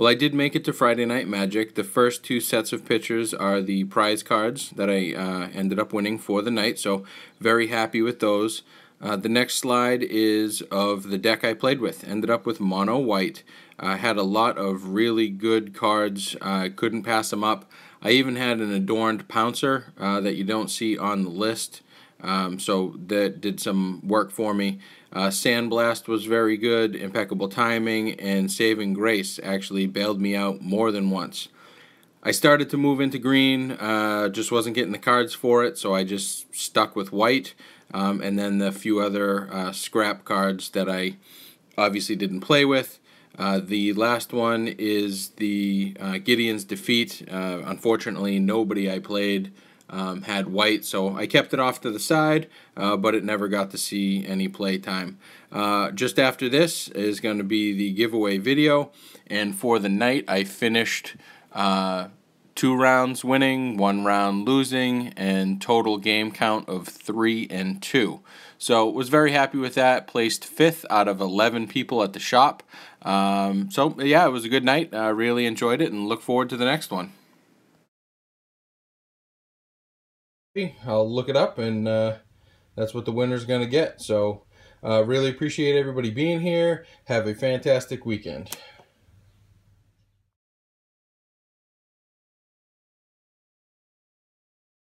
Well, I did make it to Friday Night Magic. The first two sets of pictures are the prize cards that I uh, ended up winning for the night, so very happy with those. Uh, the next slide is of the deck I played with. Ended up with mono white. I uh, had a lot of really good cards. I couldn't pass them up. I even had an adorned pouncer uh, that you don't see on the list. Um, so that did some work for me. Uh, Sandblast was very good, impeccable timing, and Saving Grace actually bailed me out more than once. I started to move into green, uh, just wasn't getting the cards for it, so I just stuck with white, um, and then the few other uh, scrap cards that I obviously didn't play with. Uh, the last one is the uh, Gideon's Defeat. Uh, unfortunately, nobody I played um, had white, so I kept it off to the side, uh, but it never got to see any play time. Uh, just after this is going to be the giveaway video, and for the night I finished uh, two rounds winning, one round losing, and total game count of three and two. So was very happy with that. Placed fifth out of 11 people at the shop. Um, so yeah, it was a good night. I really enjoyed it and look forward to the next one. I'll look it up and uh, that's what the winner's going to get. So uh, really appreciate everybody being here. Have a fantastic weekend.